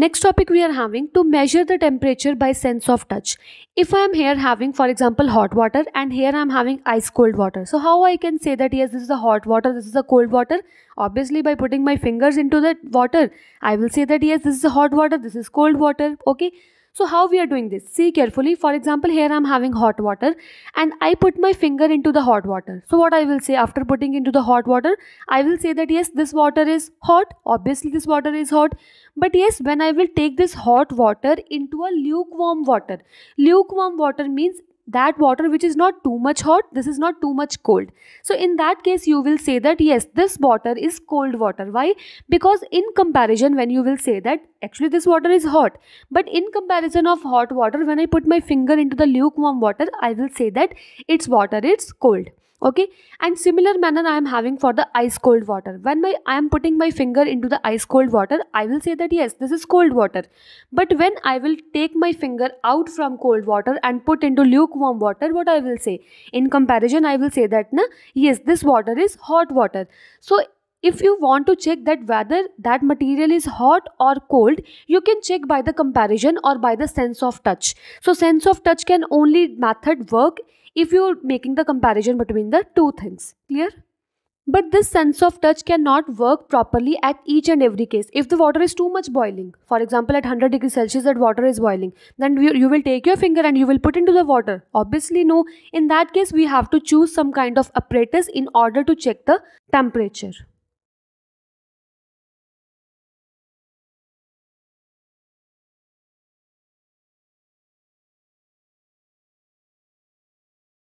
Next topic we are having to measure the temperature by sense of touch. If I am here having for example hot water and here I am having ice cold water. So how I can say that yes this is a hot water this is a cold water. Obviously by putting my fingers into the water I will say that yes this is a hot water this is cold water okay. So how we are doing this? See carefully. For example, here I am having hot water and I put my finger into the hot water. So what I will say after putting into the hot water, I will say that yes, this water is hot. Obviously this water is hot. But yes, when I will take this hot water into a lukewarm water. Lukewarm water means that water which is not too much hot this is not too much cold. So in that case you will say that yes this water is cold water. Why? Because in comparison when you will say that actually this water is hot. But in comparison of hot water when i put my finger into the lukewarm water i will say that its water is cold okay? And similar manner i am having for the ice cold water. When my i am putting my finger into the ice cold water i will say that yes this is cold water. But when i will take my finger out from cold water and put into lukewarm water what i will say? In comparison i will say that na yes this water is hot water. So if you want to check that whether that material is hot or cold you can check by the comparison or by the sense of touch. So sense of touch can only method work if you're making the comparison between the two things. Clear? But this sense of touch cannot work properly at each and every case. If the water is too much boiling, for example at 100 degrees Celsius that water is boiling, then you, you will take your finger and you will put into the water. Obviously no. In that case we have to choose some kind of apparatus in order to check the temperature.